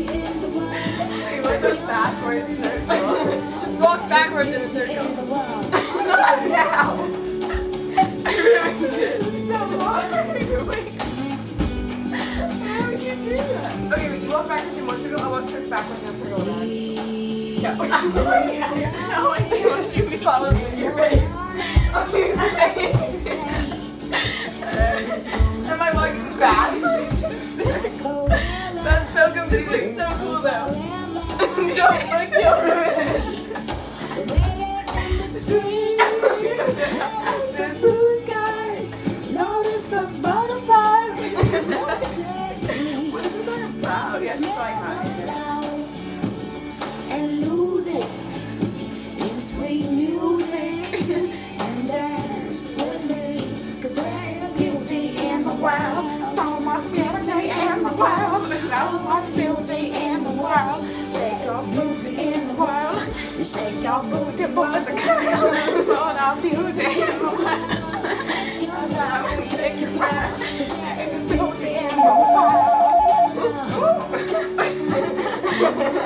in. Wait, what's a backwards circle? Just walk backwards in a circle. In. Not now. I really did. So. How would you do that? Okay, when you walk backwards in one circle, I want to circle backwards in a circle I have no idea what you be following when you're ready. Okay, Am I walking back into the circle? That's so confusing. So cool though. Don't look over Blue skies, notice the butterflies. What is this? Wow, yeah, she's like that. So much beauty in the world. Shake your booty in the world, shake your booty, boys and girls. All our beauty in the world. Take is beauty in the world.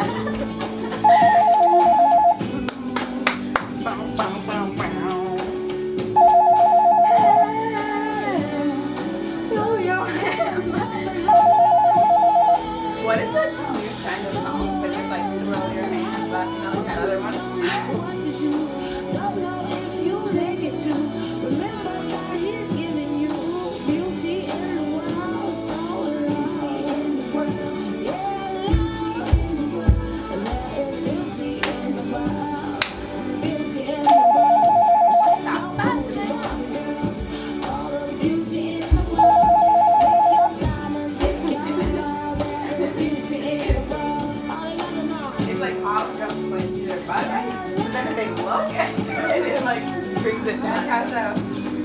their butt right, and then they look at you and it like brings it back out. out. you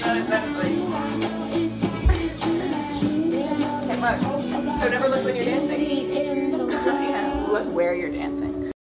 know, it's that's like, hey, look. So never look when you're dancing. Yeah, look where you're dancing.